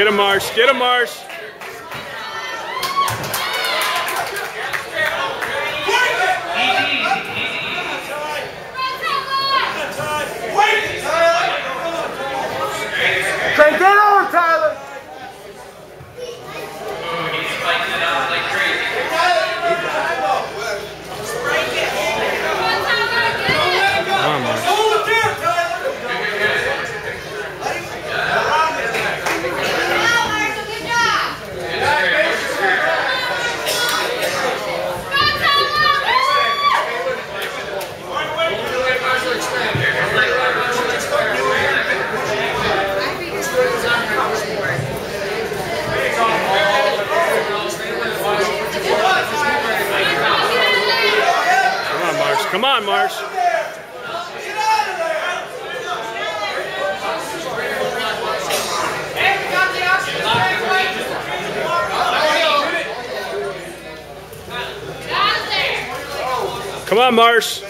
Get him, Marsh. Get him, Marsh. Come on, Marsh. Come on, Marsh.